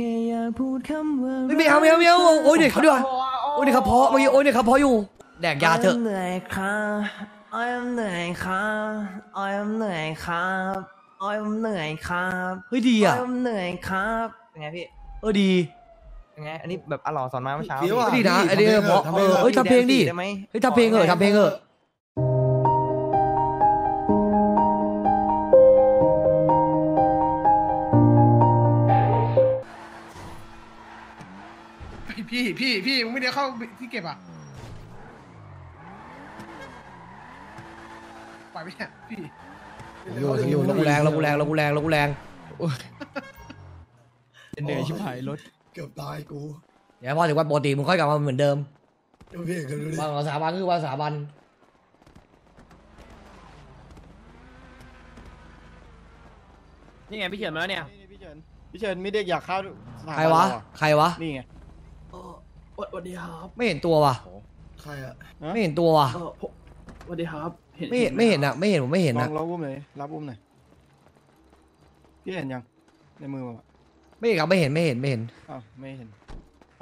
ค่อยากพูดคำว่าไม่เอาไม่เอาไม่เอาโอ้ยเด็กเขาด้วยโอ้ยเด็กเขาเพาะเมื่อกี้โอ้ยเด็กเขาเพาะอยู่แดกยาเถอะเหนื่อยครับอ้อยเหนื่อยครับอ้อยเหนื่อยครับอ้อยเหนื่อยครับเฮ้ยดีอะอ้อยเหนื่อยครับเป็นไงพี่เออดีเป็นไงอันนี้แบบอร่อสอนมาเมื่อเช้าเดี๋ยวอะดีนะพี่ไอ้นี่ทำเพลงเพราะทำเอเพลงอเอ้ยทำเพลงดิได้ไหมเฮ้ยทำเพลงเหอะทำเพลงเหอ พี่พี่พี่มึงไม่ได้เข้าที่เก็บอะไปล่ไปเนี่ยพี่อยู่อยู่ลงกูแรงลงกูแรงลงกูแรงลงกูแรงเหนื่อยชิบหายรถเกือบตายกูเดี๋ยวพอถึงวันปกติมึงค่อยกลับมาเหมือนเดิมพี่กันดูดิวันสถาบันคือวันสถาบันนี่ไงพี่เฉินมาแล้วเนี่ยพี่เฉินพี่เฉินมีเด็กอยากเข้าสถาบันใครวะ ใครวะ นี่ไง สวัสดีครับไม่เห็นตัวว่ะ ใครอะไม่เห็นตัวว่ะ เออผมสวัสดีครับ เห็นไม่เห็นไม่เห็นอะไม่เห็นผมไม่เห็นลออะงลองอุ้มหน่อยรับอุ้มหน่อยพี่เห็นยัง ในมือมันอะไม่เห็นครับไม่เห็นไม่เห็นไม่เห็น อ้าวไม่เห็น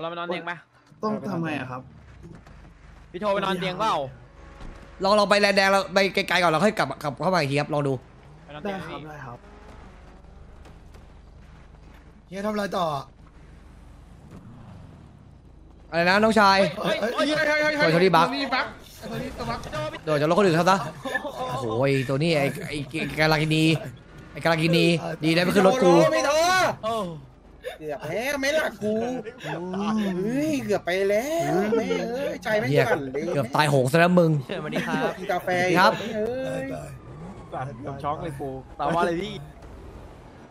เราไปนอนเตียงปะต้องทำไงอะครับ พี่โทรไปนอนเตียงเปล่าลองลองไปแลนแดงเราไปไกลๆก่อนเราค่อยกลับกลับเข้ามาอีกทีครับลองดูไปนอนได้เตียงครับพี่ได้ครับ เฮียทำอะไรต่ออะ อะไรนะน้องชายเฮ้ยเฮ้ยเฮ้ยเฮ้ยเฮ้ยเฮ้ยโทนี่บัคโทนี่บัคโทนี่ตัวบัคโดดจากรถคนอื่นเขาซะโอ้โหไอ้ตัวนี้ไอ้ไอ้กาลากินีไอ้กาลากินีดีได้ไม่ขึ้นรถกู ไม่โทรโอ้เกือบแพ้ไม่ล่ะกูเฮ้ยเกือบไปแล้วแม่เอ้ยใจไม่เหี้ยสั่นเลยเกือบตายโหงซะแล้วมึง เชิญสวัสดีครับกินกาแฟครับ เอ้ตายยตายสัตว์ผมช็อกเลยกูตามว่าเลยพี่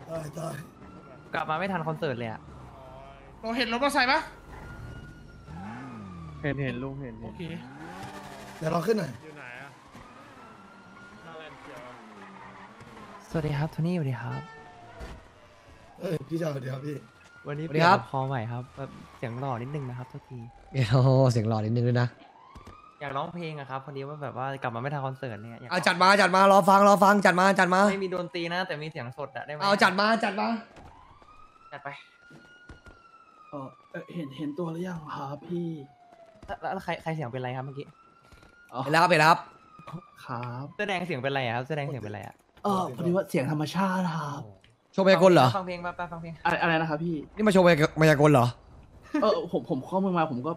ตายตายกลับมาไม่ทันคอนเสิร์ตเลยอะเราเห็นรถมอเตอร์ไซค์ปะ เห็นเห็นลุงเห็นโอเห็นเคเดี๋ยวเราขึ้นหน่อยสวัสดีครับโทนี่สวัสดีครับเอ้ยพี่เจ้าเดี๋ยวพี่วันนี้สวัสดีครับ เปลี่ยนคอใหม่ครับแบบเสียงหล่อนิดนึงนะครับทุกทีโอ้โหเสียงหล่อนิดนึงด้วยนะ อยากร้องเพลงอะครับพอดีว่าแบบว่ากลับมาไม่ทันคอนเสิร์ตเนี่ยอยากเอาจัดมาจัดมารอฟังรอฟังจัดมาจัดมา ไม่มีดนตรีนะ แต่มีเสียงสดอะได้ไหมเอาจัดมาจัดมา จัดไป เออเอ่อเห็นเห็นตัวหรือยังครับพี่ แล้วแล้วใครใครเสียงเป็นไรครับเมื่อกี้อ๋อเห็นแล้วครับเห็นแล้วครับครับเสื้อแดงเสียงเป็นไรอะครับเสื้อแดงเสียงเป็นไรอะเออพอดีว่าเสียงธรรมชาติครับโชว์มายากลเหรอฟังเพลงป่ะป่ะฟังเพลงอะไรอะไรนะครับพี่นี่มาโชว์มายามายากลเหรอเออผมผมเข้าเมืองมาผมก็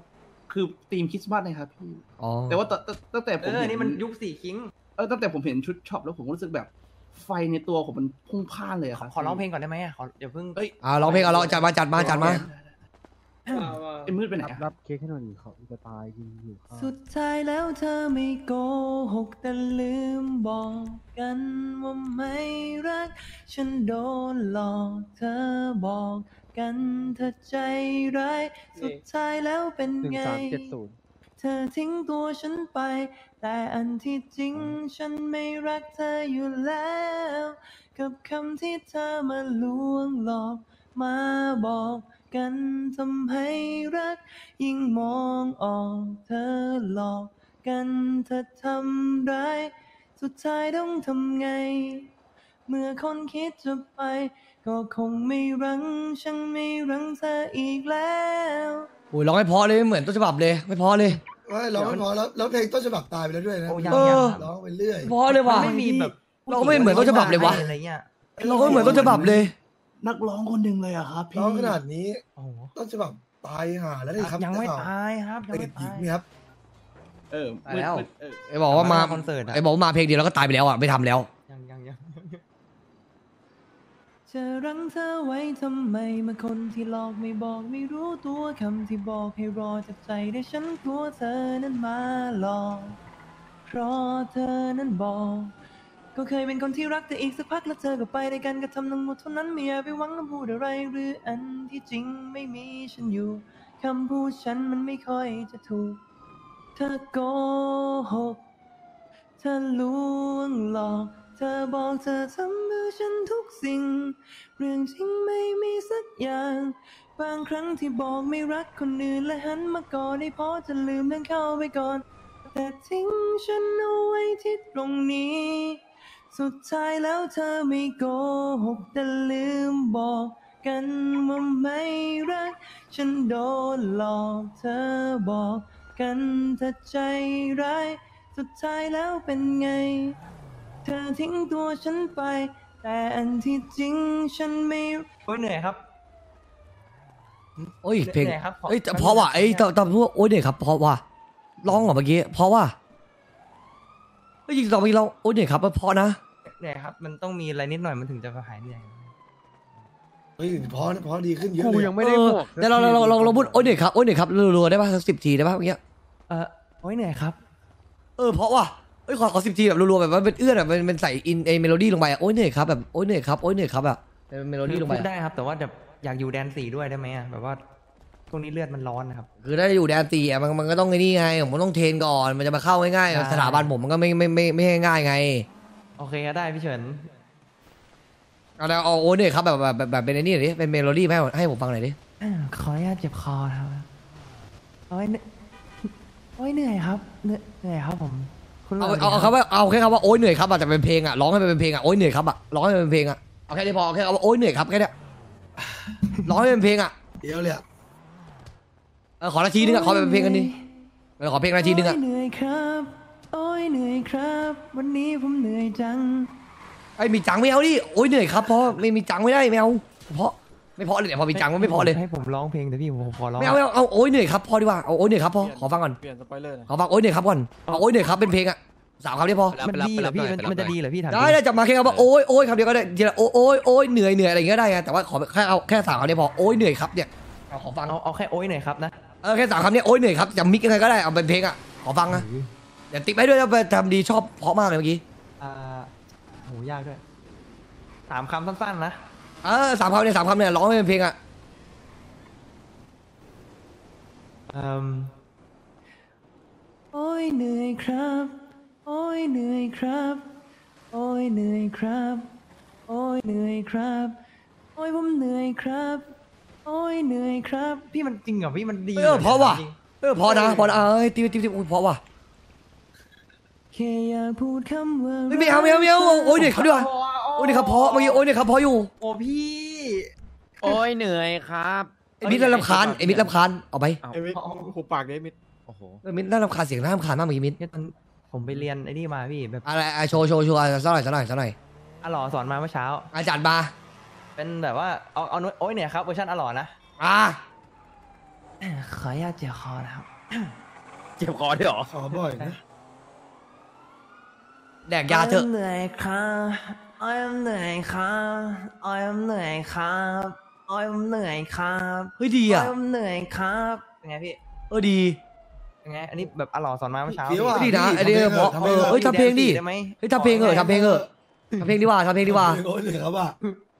คือธีมคริสต์มาสนะครับพี่อ๋อแต่ว่าตตั้งตั้งแต่ผเอมอเห็นี่มันยุคสี่คิงเออตั้งแต่ผมเห็นชุดช็อปแล้วผมก็รู้สึกแบบไฟในตัวผมมันพุ่งพล่านเลยอะขคอรับขอร้องเพลงก่อนได้ไหมอะขอเดี๋ยวเพิ่งเอ้ยอ่าร้องเพลงเอาร้องจัดมาจัดมาจัดมา ไอ้มืดไปไหนอะรับเค้กให้หน่อยดิเขาจะตายกินอยู่ข้าวสุดท้ายแล้วเธอไม่โกหกแต่ลืมบอกกันว่าไม่รัก ฉันโดนหลอกเธอบอกกันเธอใจร้าย สุดท้ายแล้วเป็นหนึ่งไง สามเจ็ดศูนย์เธอทิ้งตัวฉันไป แต่อันที่จริงฉันไม่รักเธออยู่แล้ว กับคำที่เธอมาลวงหลอก มาบอก กันทำให้รัก ยิ่งมองออกเธอหลอกกันเธอทำร้ายสุดท้ายต้องทำไง เมื่อคนคิดจะไป ก็คงไม่รังฉันไม่รังเธออีกแล้วโอ้ยร้องให้เพราะเลยไม่เหมือนต้นฉบับเลยไม่เพราะเลย ไม่ร้องไม่พอแล้วแล้วเพลงต้นฉบับตายไปแล้วด้วยนะโอ้ยังเออยังร้องไปเรื่อย ไม่เพราะเลยว่ะ ไม่มีแบบเราก็ไม่เหมือนต้นฉบับเลยวะ อะไรเงี้ย เราก็ไม่เหมือนต้นฉบับเลย นักร้องคนหนึ่งเลยอะครับ พี่ร้องขนาดนี้โอ้โหต้นฉบับตายห่าแล้วนี่ครับยังไม่ข่าวตายครับยังเด็ไม่กหญิตางยนี่ครับเออตายแล้วมืดๆเออไอ้บอกว่ามาคอนเสิร์ตอะไอ้บอกว่ามาเพลงเดียวแล้วก็ตายไปแล้วอะไม่ทำแล้ว ยังยังยังจะรั้งเธอไว้ทำไมเมื่อคนที่หลอกไม่บอกไม่รู้ตัวคำที่บอกให้รอจากใจได้ฉันกลัวเธอนั้นมาหลอกเพราะเธอนั้นบอก ก็เคยเป็นคนที่รักแต่อีกสักพักแล้วเธอก็ไปด้วยกันก็ทำทั้งหมดเท่านั้นไม่อยากไปหวังคำพูดอะไรหรืออันที่จริงไม่มีฉันอยู่คำพูดฉันมันไม่ค่อยจะถูก เธอโกหก เธอลวงหลอก เธอบอกเธอทำเพื่อฉันทุกสิ่ง เรื่องจริงไม่มีสักอย่าง บางครั้งที่บอกไม่รักคนอื่นและหันมากอดได้เพราะจะลืมเรื่องเข้าไปก่อน แต่ทิ้งฉันเอาไว้ที่ตรงนี้ สุดท้ายแล้วเธอไม่โกหกแต่ลืมบอกกันว่าไม่ฉันโดนหลอกเธอบอกกันเธอใจร้าย สุดท้ายแล้วเป็นไง เธอทิ้งตัวฉันไป แต่อันที่จริงฉันไม่โอ้ยเหนื่อยครับ โอ้ยเพลงเหนื่อยครับขอเอ้ยแต่เพราะว่าไอ้ยตอนตอนพูดว่าโอ้ยเหนื่อยครับเพราะว่าร้องเหรอเมื่อกี้เพราะว่า เฮ้ยจริงๆตอนเมื่อกี้เราโอ้ยเหนื่อยครับเพราะนะเหนื่อยครับ มันต้องมีอะไรนิดหน่อยมันถึงจะหายเหนื่อยเฮ้ยพอพอดีขึ้นเยอะกูเลยยังไม่ได้เออบวกแต่เราเราเราเราเราพูดโอ้ยเหนื่อยครับโอ้ยเหนื่อยครับรัวๆได้ป่ะสักสิบทีได้ป่ะเมื่อกี้เออโอ้ยเหนื่อยครับ เออเพราะว่าเอ้ยขอขอสิบทีแบบรัวๆแบบว่าเป็นเอื้อนแบบเป็นเป็นใส่อินเอเมโลดี้ลงไปอะโอ้ยเหนื่อยครับแบบโอ้ยเหนื่อยครับโอ้ยเหนื่อยครับแบบเป็นเมโลดี้ลงไปพูดอะได้ครับ แต่ว่าแบบอยากอยู่แดนสี่ด้วยได้ไหมอะแบบว่า ช่วงนี้เลือดมันร้อนนะครับ คือถ้าอยู่แดนตีอะมันมันก็ต้องไอ้นี่ไงผมต้องเทรนก่อนมันจะมาเข้าง่ายใช่ ๆสถาบันผมมันก็ไม่ไม่ไม่ไม่ไม่ง่ายๆไงโอเคก็ได้พี่เฉินเอาแล้วเอาโอ้ยเหนื่อยครับแบบแบบแบบแบบเป็นไอ้นี่หน่อยดิเป็นเมโลดี้ให้ผมให้ผมฟังหน่อยดิอ่าขออนุญาตเจ็บคอครับโอ้ยเหนื่อยโอ้ยเหนื่อยครับเหนื่อยเหนื่อยครับผมคุณเอาหล่เอาเอาดีคำว่าเอาแค่คำว่าโอ้ยเหนื่อยครับอะแต่เป็นเพลงอะร้องให้มันเป็นเพลงอะโอ้ยเหนื่อยครับอะร้องให้มันเป็นเพลงอะเอาแค่นี้พอเอาแค่คำว่าโอ้ยเหนื่อยครับแค่เนี้ยร้องให้เป็นเพลงอะเดี๋ยวเลยอะ เออขอนาทีนึงอะขอเป็นเพลงกันดิเออขอเพลงนาทีนึงอะโยเหนื่อยครับ โอ้ยเหนื่อยครับ วันนี้ผมเหนื่อยจังไอ้ยมีจังไม่เอาดิโอ้ยเหนื่อยครับเพราะไม่มีจังไม่ได้ไม่เอาเพราะไม่เพราะเลยเนี่ยพอมีจังมันไม่เพราะเลยให้ผมร้องเพลงแต่พี่ผมขอร้องไม่เอาไม่เอาเอาโอ้ยเหนื่อยครับพอดีกว่าเอาโอ้ยเหนื่อยครับพอขอฟังก่อนเปลี่ยนสปอยเลอร์หน่อยขอฟังโอ้ยเหนื่อยครับก่อนเอาโอ้ยเหนื่อยครับเป็นเพลงอะสามคำนี้พอมันดีเหรอพี่มันมันจะดีเหรอพี่ถามได้ได้จับมาแค่คำว่าโอ้ยโอ้ยคำเดียวก็ได้ทีละโอ้ยโอ้ยโอ้ยเหนื่อยเหนื่อยอะไรอย่างเงี้ยได้ไงแต่ว่าขอแค่เอาแค่สามคำนี้พอโอ้ยเหนื่อยครับเนี่ยเอาขอฟังเอาเอาแค่โอ้ยหน่อยครับนะ เออแค่สามคำเนี้โอ้ยเหนื่อยครับจะมิกยังไงก็ได้เอาเป็นเพลงอะขอฟังนะเดี๋ยวติ๊กไปด้วยนะไปทำดีชอบเพราะมากเลยเมื่อกี้อ่าโหยากด้วยสามคำสั้นๆนะเออสามคำเนี่ยสามคำเนี่ยร้องให้เป็นเพลงอะอืมโอ้ยเหนื่อยครับ โอ้ยเหนื่อยครับ โอ้ยเหนื่อยครับ โอ้ยเหนื่อยครับ โอ้ยผมเหนื่อยครับ โอ้ยเหนื่อยครับ พี่มันจริงเหรอพี่มันดีเออเพราะว่ะจงเออเพอนะเพอนะเอ้ยติ๊บติ๊บติ๊บอุ๊ยเพราะว่ะแค่อยากพูดคำว่าไม่เอาไม่เอาไม่เอาโอ้ยเหนื่อยครับดีกว่าโอ้ยเหนื่อยครับเพราะเมื่อกี้โอ้ยเหนื่อยครับเพราะอยู่โอ้พี่ โอ้ยเหนื่อยครับไอ้มิตรน่ารำคาญไอ้มิตรรำคาญเอาไปไอ้มิดหูปากได้มิดโอ้โหเออมิตรน่ารำคาญเสียงน่ารำคาญมากเมื่อกี้มิตรเนี่ยตอนผมไปเรียนไอ้นี่มาพี่แบบอะไรอะโชว์โชว์โชว์อะสักหน่อยสักหน่อยสักหน่อยอลอสอนมาเมื่อเช้าอาจารย์มา เป็นแบบว่าเอาเอาโอ้ยเหนื่อยครับเวอร์ชันอลอนะ อะขออนุญาตเจียวคอนะครับ เจ็บคอด้วยเหรอ ขอบ่อยนะ แดกยาเถอะ เหนื่อยครับอ้อยเหนื่อยครับอ้อยเหนื่อยครับอ้อยเหนื่อยครับเฮ้ยดีอะอ้อยเหนื่อยครับเป็นไงพี่เออดี เป็นไงอันนี้แบบอลอสอนมาเมื่อเช้าเดี๋ยวอะดีนะพี่ไอ้นี่ทำพลงเพราะทำพลงเออเอ้ยทำเพลงดิ ได้ไหมเฮ้ยทำเพลงเหอะทำเพลงเหอะทำเพลงดีกว่าทำเพลงดีกว่า โอ้ยเหนื่อยครับอะ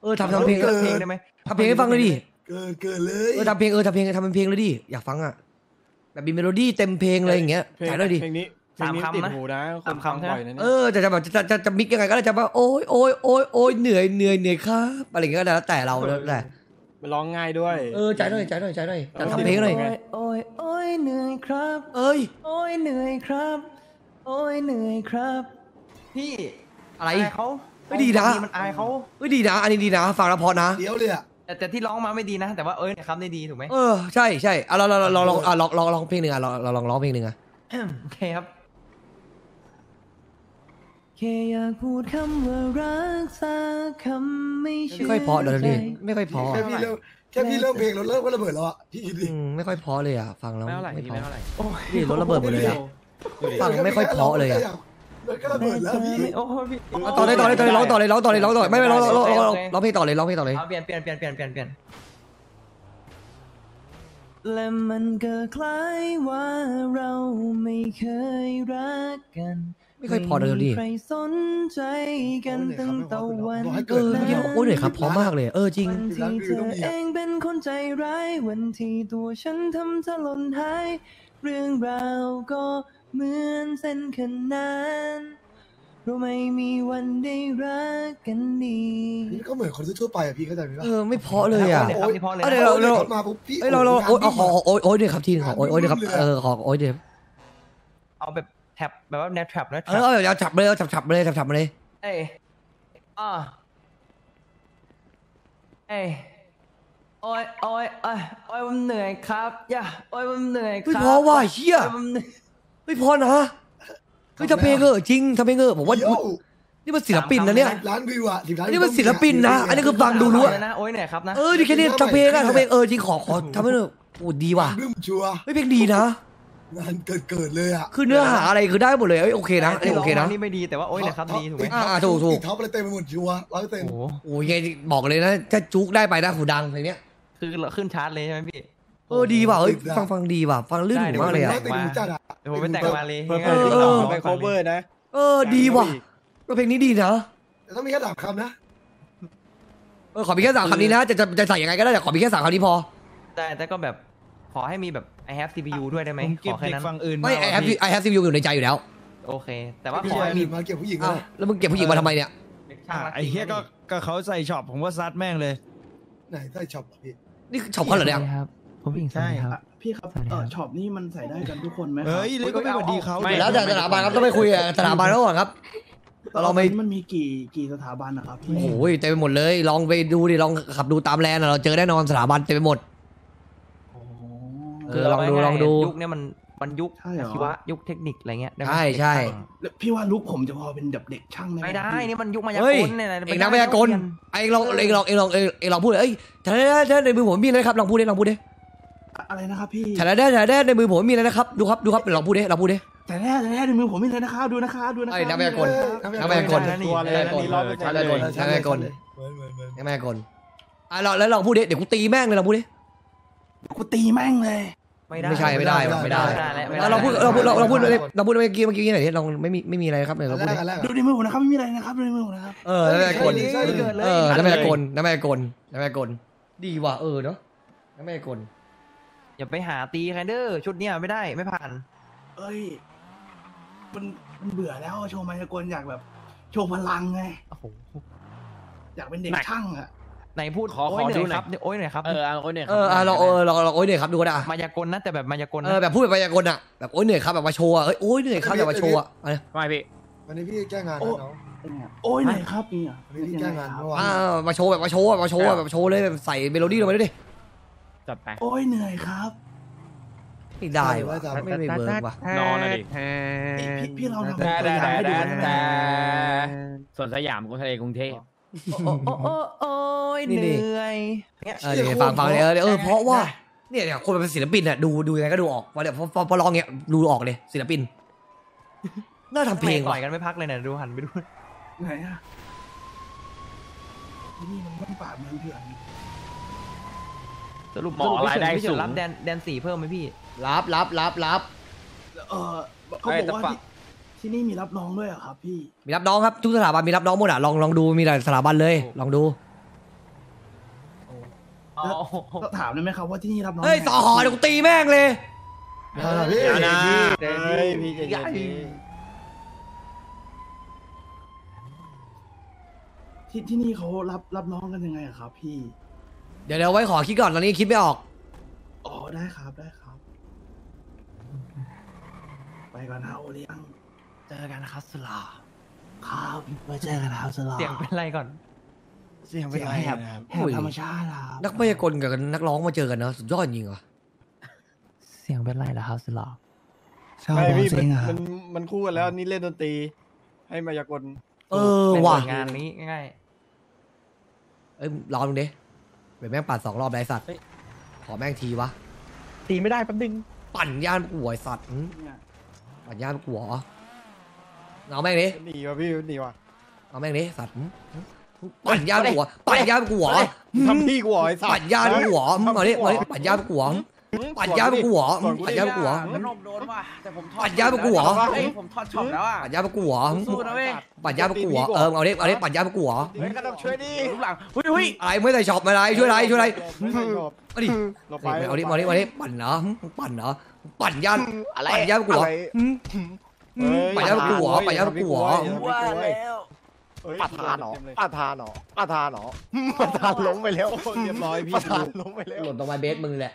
เออทำทำเพลงเออเพลงได้ไหมทำเพลงให้ฟังเลยดิเกินเกินเลย เออทำเพลงเออทำเพลงทำเป็นเพลงเลยดิอยากฟังอะแบบมีเมโลดี้เต็มเพลงเลยอย่างเงี้ยเพลงจ่ายด้วยดิเพลงนี้เพลงนี้ติดหูนะคนฟังบ่อยนะเอเนี่ยอแต่จะแบบจะจะจะจะมิกยังไงก็ได้จะว่าโอ้ยโอ้ยโอ้ยโอ้ยเหนื่อยเหนื่อยเหนื่อยครับอะไรอย่างเงี้ยก็ได้แล้วแต่เราแล้วแต่มันร้องง่ายด้วยเออจ่ายหน่อยจ่ายหน่อยจ่ายหน่อยจะทำเพลงหน่อยไงโอ้ยโอ้ยเหนื่อยครับ เอ้ยโอ้ยเหนื่อยครับ โอ้ยเหนื่อยครับ พี่อะไรอายเขา ไม่ดีนะบางทีมันอายเขาเฮ้ยดีนะ อันนี้ดีนะฟังแล้วเพอนะ เดี๋ยวเลยอะ แต่แต่ที่ร้องมาไม่ดีนะ แต่ว่าเอ้ยเนี่ยครับได้ดีถูกไหมเออใช่ใช่อะเราเราเราลองอะลองลองลองเพลงหนึ่งอะเราเราลองร้องเพลงหนึ่งอะโอเคครับแค่อยากพูดคำว่ารักสักคำไม่เชื่ไม่ค่อยเพอเดี๋ยวนี้ไม่ค่อยเพอแค่พี่เริ่มแค่พี่เริ่มเพลงเราเริ่มก็ระเบิดแล้วอะพี่คิดดิอืมไม่ค่อยเพอเลยอะฟังแล้วไม่เท่าไหร่ไม่พี่เพอไม่เท่าไหร่โอ้ยนี่รถระเบิดหมดเลยอะ ฟังไม่ค่อยเพราะเลยอะ มันก็ระเบิดแล้วพี่โอ้ยพี่เอาต่อเลยต่อเลยต่อเลยร้องต่อเลยร้องต่อเลยร้องต่อเลยไม่ไม่ร้องร้องร้องร้องร้องเพลงต่อเลยร้องเพลงต่อเลยเอาเปลี่ยนเปลี่ยนเปลี่ยนเปลี่ยนเปลี่ยนเปลี่ยนและมันก็คล้ายว่าเราไม่เคยรักกัน ไม่ค่อยพอเลยดิใครสนใจกันตั้งแต่วันเออเมื่อกี้บอกโอ้ยเหนื่อยครับเพอมากเลย เออจริงวันที่เธอเองเป็นคนใจร้ายวันที่ตัวฉันทำเธอหล่นหาย เรื่องราวก็ เหมือนเส้นขนานเราไม่มีวันได้รักกันดีพี่ก็เหมือนคนทั่วๆไปอะพี่เข้าใจไหมเออไม่เพอเลยอะครับนี่เพราะเลยเอานะดี๋ยวเราเรามาปุ๊บพี่เอ้ยเราเราโอ้ยขอโอ้ยโอ้ยเดี๋ยวครับทีนึงขอโอ้ยโอ้ยเดี๋ยวครับเออขอโอ้ยเดี๋ยวเอาแบบแท็บแบบว่าแนทแท็บนะเออเอาเอาจับเลยเอาจับจับเลยจับจับเลยเอ้ยอ่าเอ้ยโอ้ยโอ้ยโอ้ยโอ้ยผมเหนื่อยครับอย่าโอ้ยผมเหนื่อยคเฮ้ยรับพอว่ะเฮียโอ้ผมเหนื่อย เฮ้ยพอนะเฮ้ยทำเพลงเออะจริงทำเพลงเออะผมว่าโย่นี่มันศิลปินนะเนี่ยล้านวิวอะสิบล้านอันนี้มันศิลปินนะ อันนี้คือฟังดูรู้อะนะโอ้ยเหนื่อยครับนะเออนี่แค่นี้ทำเพลงอะทำเพลงเออจริงขอขอทำให้หน่อยโอ้ดีว่ะบึ้มชัวร์เฮ้ยเพลงดีนะงานเกิดเกิดเลยอะคือเนื้อหาอะไรคือได้หมดเลยเอ้ยโอเคนะอันนี้โอเคนะนี่ไม่ดีแต่ว่าโอ้ยเหนื่อยครับดีถูกไหมอ่าถูกถูกติดท็อปอะไรเต็มไปหมดชัวร์ร้อยเปอร์เซ็นต์โอ้โหโอ้ยไงบอกเลยนะถ้าจุกได้ไปนะหูดังเพลงเนี้ยคือเราขึ้นชาร์ตเลยใช่ไหมพี่ เออดีว่ะเอ้ยฟังฟังดีว่ะฟังลื่นหูมากเลยอะติดหูจัดอะเดี๋ยวผมไปแต่งมาเลยเพิ่มเออเพิ่มไป cover นะ เออดีว่ะเพลงนี้ดีนะแต่ต้องมีแค่ดาบคำนะเออขอมีแค่สามคำนี้นะจะจะจะใส่ยังไงก็ได้แต่ขอมีแค่สามคำนี้พอได้แต่ก็แบบขอให้มีแบบ I have CPU ด้วยได้ไหมผมเก็ขบอแค่เด็กนั้นฝั่งอื่นไม่มาไอแฮปพี่ไอแฮปซีวิวอยู่ในใจอยู่แล้ว โอเค แต่ว่าพี่ขอชายให้มีมาเก็บผู้หญิงอ้าวนะแล้วมึงเก็บผู้หญิงมาทำไมเนี่ยช่างรักไอ้เฮียก็ก็เขาใส่ช็อปผมว่าซัดแม่งเลยไหนใส่ช็อปอะพี่นี่ช็อปเขาเหรอเนี่ยครับ ผมผู้หญิงสวัสดีครับ พี่ครับสวัสดีครับเออช็อปนี่มันใส่ได้กันทุกคนไหมครับเฮ้ยเลยก็ไม่หวัดดีเขาเดี๋ยวแล้วแต่สถาบันครับต้องไปคุยกับสถาบันเขาก่อนครับเราไม่มันมีกี่กี่สถาบันนะครับพี่โอ้ยเต็มไปหมดเลย ลองไปดูดิลองขับดูตามแลนด์อะเราเจอแน่นอนสถาบันเต็มไปหมดโอ้เออลองดูลองดูยุคเนี้ยมันมันยุคใช่เหรอชีวะยุคเทคนิคอะไรเงี้ยได้ไหมใช่ใช่แล้วพี่ว่าลูกผมจะพอเป็นแบบเด็กช่างได้หไม่ได้พี่นี่มันยุคมายาเฮ้ยกลเนี่ยเองนักพยากลไอ้ลองเองลองเองลองเองเองลองพูดเลยเอ้ยฉันได้ฉันในมือผมมีอะไรนะครับลองพูดดิลองพูดดิ อะไรนะครับพี่ฉันได้ฉันได้ในมือผมมีอะไรนะครับ ดูครับดูครับลองพูดดิลองพูดดิแต่แน่แต่แน่ในมือผมมีเลยนะครับดูนะครับดูนะครัไอ้นักพยากลนักพยากลตัวเลยนะนี่ร้อยเปอร์เซ็นต์เลยใช่ไหมกลเหมือนเหมือนเหมือนยังไม่กลอะเราแล้วลองพูดดิเดี๋ยวกูตีแม่งเลยลองพูดดิกูตีแม่งเลย ไม่ได้ไม่ใช่ไม่ได้ว่ะไม่ได้ไม่เราเราพูดเราพูดเราเราพูดเราพูดเมื่อกี้เมื่อกี้หน่อยดิลองไม่มีไม่มีอะไรครับเดี๋ยวอัเรานพูดแรดิกอันแรกดูในมือผมนะครับไม่มีอะไรนะครับดูในมือผมนะครับเออนักพยากลใช่ดิเออนักพยากลนักพยากลนักพยากลดีว่ะเออเนาะนักพยากล อย่าไปหาตีใครเด้อชุดเนี้ยไม่ได้ไม่ผ่าน เอ้ย มันมันเบื่อแล้วโชว์มายากลอยากแบบ โชว์พลังไง โอ้โหอยากเป็นเด็กช่างอะไหนพูดขอโอ้ขยอเหนื่ดูอยหน่อย ครับโอ้ยเหนื่อยครับเออเอาโอ้ยเนี่ยเอออะเราเออเราเราโอ้ยเหนื่อยครับดูก็ได้อะมายากลนะแต่แบบมายากลเอนะ อแบบพูดแบบพยากลอะแบบโอ้ยเหนื่อยครับแบบมาโชว์อะเอ้ยโอ้ยเหนื่อยครับแบบมาโชว์อะอะไรไม่พี่ วันนี้พี่แก้งานโอ้นะน้องโอ้ยไหนครับเนี่ยวันนี้พี่แก้งานเมื่อวานอ่ามาโชว์แบบมาโชว์อะมาโชว์อะแบบโชว์เลยแบบใส่เมโลดี้ลงไปด้วยดิ จัดไปโอ้ยเหนื่อยครับไม่ได้ว่ะไม่ไม่ work ว่ะนอนนะดิพี่พี่เราทำแต่ตัวแต่อย่างแต่ให้ดูได้ไหมแต่สวนสยามกรุงทะเลกรุงเทพโอ้โอ้โอ้โอ้ยเหนื่อยเนี่ยเออเดี๋ยวฟังฟังเลยเออเดี๋ยวเออเพราะว่าเนี่ยเนี่ยคนเป็นศิลปินอะดูดูยังไงก็ดูออกว่าเดี๋ยวพอพอพอลองเนี่ยดูออกเลยศิลปินน่าทำเพลงต่อว่ะยกันไม่พักเลยเนี่ยดูหันไปดูไหนอะที่นี่มันไม่ป่าเมืองเถื่อน สรุปหมอรายได้พี่เฉินสูงรับแดนแดนสี่เพิ่มไหมพี่ รับรับรับรับเออเขาเอ้ยบอกว่าแต่ฝากที่ที่นี่มีรับน้องด้วยเหรอครับพี่ มีรับน้องครับทุกสถาบันมีรับน้องหมดอะลองลองดูมีหลายสถาบันเลยลองดูก็ถามได้ไหมครับว่าที่นี่รับน้องเฮ้ยไหมต่อหอเดี๋ยวกูตีแม่งเลยเอาล่ะพี่เดี๋ยวนะเฮ้ยพี่ใจเย็นพี่ที่ที่นี่เขารับรับน้องกันยังไงอะครับพี่ เดี๋ยวเดี๋ยวไว้ขอคิดก่อนตอนนี้คิดไม่ออก อ๋อได้ครับได้ครับ ไปก่อนนะโอเลี้ยงเจอกันนะครับสลาครับไว้เจอกันนะครับสลาเสียงเป็นไรก่อน เสียงเป็นไรแหบนะครับแหบธรรมชาติครับนักพยากลกับนักร้องมาเจอกันเนอะสุดยอดจริงว่ะเสียงเป็นไรเหรอครับสลาชอบไม่ร้องพี่เพลมันงอะมันมันคู่กันแล้วนี่เล่นดนตรี ให้มายากลเออว่ะงานนี้ง่ายเอ้ยรอมึงดิ เดี๋ยวแม่งปัดสองรอบได้สัตว์ ขอแม่งทีวะ ตีไม่ได้แป๊บนึงปั่นย่านกูหัวไอ้สัตว์หืมปั่นย่านกูหัวเอาแม่งดิหนีว่ะพี่หนีว่ะเอาแม่งดิสัตว์หืมหืมปั่นย่านกูหัวปั่นย่านกูหัวทำพี่กูเหรอไอ้สัตว์ปั่นย่านกูหัวหืมมาดิมาดิปั่นย่านกูหัวหืม ปั่นย่านกูหัวหืมปั่นย่านกูหัวหืมนมโดนว่ะแต่ผมทอดปัดยาไปกูเหรอ เฮ้ยผมทอดช็อปแล้วอะปั่นย่านกูหัวหืมสู้นะเว้ยปั่นย่านกูหัวเออเอาดิเอาดิปั่นย่านกูหัวเฮ้ยก็ต้องช่วยดิลูกหลังเฮ้ยเฮ้ยอะไรไม่ใส่ช็อปไม่ไรช่วยไรช่วยไรไม่ใช่หรอกมาดิหลบไปเอาดิมาดิมาดิปั่นเหรอหืมปั่นเหรอ ปั่นย่านอะไรปั่นย่านกูหัวอะไรหืมเฮ้ยไปแล้วกูเหรอไปแล้วกูเหรอว่าแล้วประธานเหรอประธานเหรอประธานเหรอประธานล้มไปแล้วเรียบร้อยพี่ประธานล้มไปแล้วหล่นตรงมาเบสมึงแหละ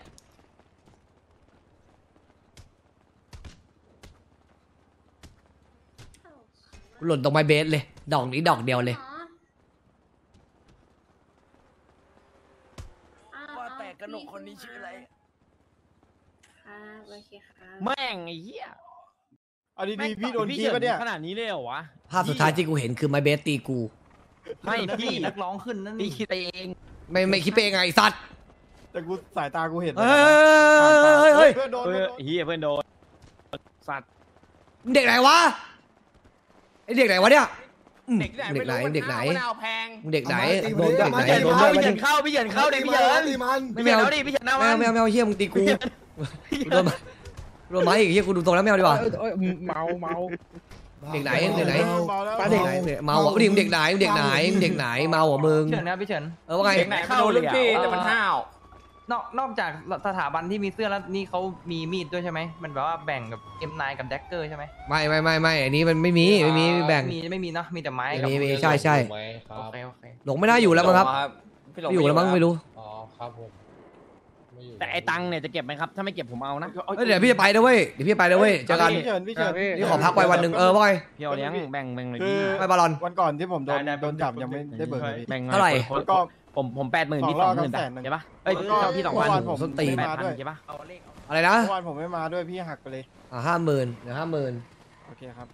หล่นตรงไม้เบสเลย ดอกนี้ดอกเดียวเลย ว่าแต่หนุ่มคนนี้ชื่ออะไร ครับโอเคครับ แม่งไอ้เหี้ยเอาดีๆพี่โดนพี่ขี้เฉิปะเนี่ย ขนาดนี้เลยเหรอวะภาพสุดท้ายที่กูเห็นคือไมเบสตีกู ไม่พี่นักร้องขึ้นนั่นพี่นี่คิดเองไม่ไม่คิดไปเองไงไอ้สัตว์แต่กูสายตากูเห็นเฮ้ยเฮ้ยเฮ้ยเฮ้ยเพื่อนโดนเพื่เพื่ออนโดนเฮียเพื่อนโดนสัตว์เด็กไหนวะ ไอเด็กไหนวะเนี่ยอืมเด็กที่ไหนเด็กไหนม่รู้เด็กไหนมะนาวแพงเด็กไหนตีโดนตีเด็กไหนตีโดนตีด้วยพี่วะเฉิเนี่ยนเข้าพี่เฉินเข้าดิพี่เฉินตีมันไม่เอาดิพี่เฉินเอาไม่เอาไม่เอาไม่เอาเฮียมึงตีกูกูโดนโดนไม้อีกเฮียกูดูตรงแล้วไม่เอาดีกว่า เมาเมาเด็กไหนเด็กไหนเมาแล้วเด็กไหนเมาเหรอดิมึงเด็กไหนมึงเด็กไหนมึงเด็กไหนเมาเหรอมึงเฉินนะพี่เฉินเออว่าไง เด็กไหนเข้ารุ่นพี่แต่มันห้าว นอกนอกจากสถาบันที่มีเสื้อแล้วนี่เขามีมีดด้วยใช่ไหมมันแบบว่าแบ่งกับ M9 กับแดกเกอร์ใช่ไหมไม่ไม่ไม่ไม่อันนี้มันไม่มีไม่มีแบ่งมีไม่มีเนาะมีแต่ไม้ไม่กับมีไม่มีใช่ใช่โอเคโอเคหลงไม่น่าอยู่แล้วมั้งครับพี่หลงไม่อยู่แล้วมั้งไม่รู้อ๋อครับผมไม่อยู่แต่ไอ้ตังค์เนี่ยจะเก็บไหมครับถ้าไม่เก็บผมเอานะเอ้ยเดี๋ยวพี่จะไปนะเว้ยเดี๋ยวพี่จะไปนะเว้ยเจอกันพี่เฉินพี่เฉินนี่ขอพักไปวันหนึ่งเออว่าไงพี่เอาเลี้ยงแบ่งแบ่งเลยคือพี่ไปบอลลอนวันก่อนที่ผมโดนโดนจับยังไม่ได้เบิกเลยพี่แบ่งเท่าไหร่ผมแล้วก็ ผมผมแปดหมื่นพี่สสอองงรหอบมื่นกับแสนหนึ่ง ใช่ปะเอ้ยแล้วก็เจ้าพี่สองพันเมื่อวานผมส้นตีน แปดมาพันด้วยใช่ปะเอาเลขอะไรนะเมื่อวานผมไม่มาด้วยพี่หักไปเลย อ่าห้าหมื่นเดี๋ยวห้าหมื่นโอเคครับ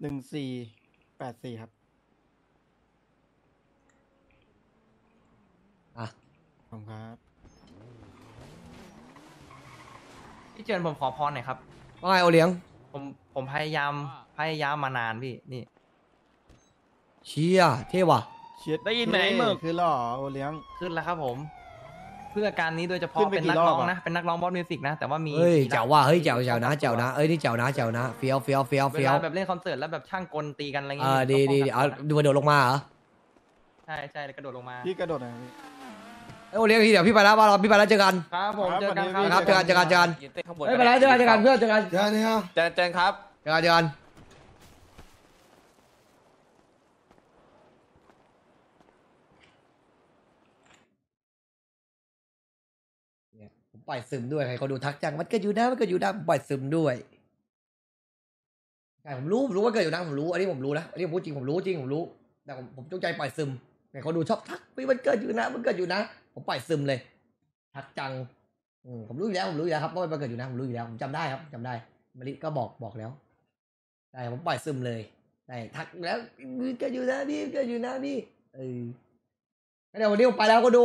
หนึ่งสี่แปดสี่ครับอะขอบคุณครับพี่เฉินผมขอพรหน่อยครับ ว่าไงโอเลี้ยงผมผมพยายามพยายามมานานพี่นี่ เชี่ยเท่ว่ะ เชียดได้ยินไหมไอ้หมึก คือหล่อโอเลี้ยง ขึ้นแล้วครับผม เพื่อการนี้โดยเฉขึ้พาะนไปเป็นกี่นักรอบร้องอะ นะ เป็นนักร้องบอสมิวสิกนะ แต่ว่ามีเฮ้ยมีแจ๋วว่ะเฮ้ยแจ๋วแจ๋วนะแจ๋วนะเอ้ยนี่แจ๋วนะแจ๋วนะเฟี้ยวเฟี้ยวเฟี้ยวเวเฟี้ยลาวแบบเล่นคอนเสิร์ตแล้วแบบช่างกลตีกันอะไรเอเงี้ยอดีดีดีเอาดูกระโดดลงมาเหรอใช่ใช่แล้วกระโดดลงมา พี่กระโดดหน่อยพี่ เอ้ยโอเลี้ยงทีเดี๋ยวพี่ไปแล้วบอลลอนพี่ไปแล้วเจอกัน ครับผมครับเจอกันควันนี้รับครับเจอกันเจอกันเจอกันยืนเต้นข้างบนเฮ้ยไปแล้วเจอกันเจอกันเพื่อนเจอกันเดี๋ยวเนี่ยเจอเจอครับเจอกันเจอกันเนี่ยผม ปล่อยซึมด้วยใครเขาดูทักจังมันเกิดอยู่นะมันเกิดอยู่นะปล่อยซึมด้วยใช่ผมรู้ผมรู้ว่าเกิดอยู่นะผมรู้อันนี้ผมรู้นะอันนี้ผมพูดจริงผมรู้จริงผมรู้ แต่ผมผมจงใจปล่อยซึมแต่เขาดูชอบทักเฮ้ยมันเกิดอยู่นะ มันเกิดอยู่นะ ผมปล่อยซึมเลย ทักจังอืผมรู้อยู่แล้วผมรู้อยู่แล้วครับว่ามันเกิดอยู่นะผมรู้อยู่แล้วผมจำได้ครับจำได้มาริก็บอกบอกแล้วใช่ผมปล่อยซึมเลยใช่ทักแล้วมันเกิดอยู่นะพี่เกิดอยู่นะพี่เออเดี๋ยววันนี้ผมไปแล้วก็ดู